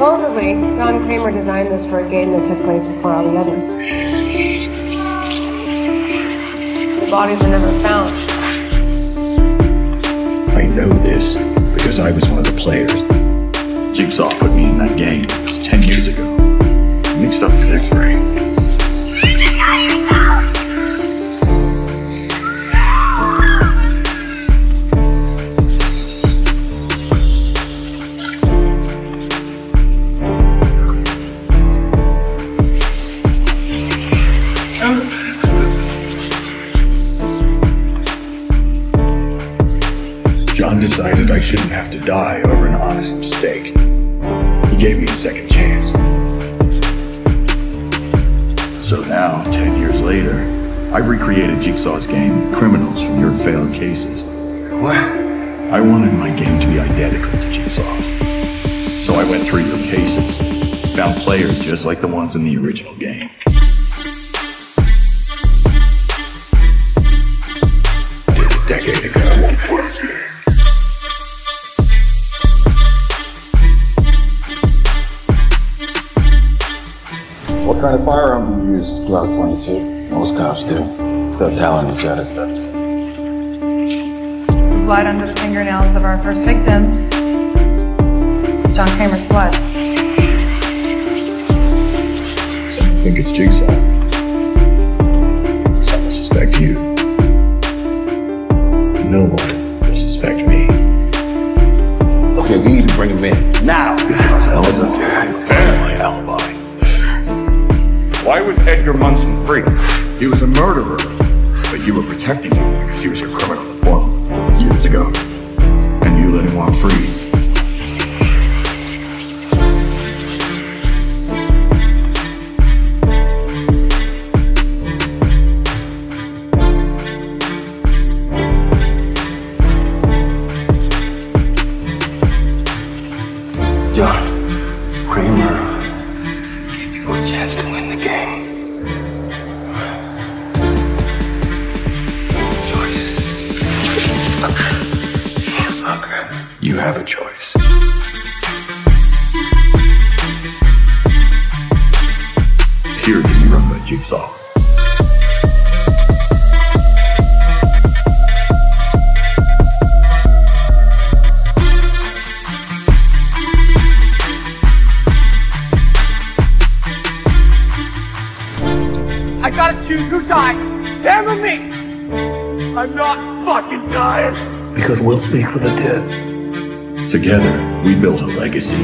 Supposedly, John Kramer designed this for a game that took place before all The others. The bodies were never found. I know this because I was one of the players. Jigsaw put me in that game. It was 10 years ago. Mixed up with X-ray. John decided I shouldn't have to die over an honest mistake. He gave me a second chance. So now, 10 years later, I've recreated Jigsaw's game, Criminals, from your failed cases. What? I wanted my game to be identical to Jigsaw's. So I went through your cases, found players just like the ones in the original game. What kind of firearm do you use? Glock 22. Most cops do. Except Halloran has got a 17. Blood under the fingernails of our first victim. It's John Kramer's blood. Some think it's Jigsaw. Some will suspect you. No one will suspect me. Okay, we need to bring him in. Now! Why was Edgar Munsen free? He was a murderer, but you were protecting him because he was your criminal informant years ago. And you let him walk free. John win the game. You have a choice. Here be run by Jigsaw. I gotta choose who dies. Them or me. I'm not fucking dying. Because we'll speak for the dead. Together, we built a legacy.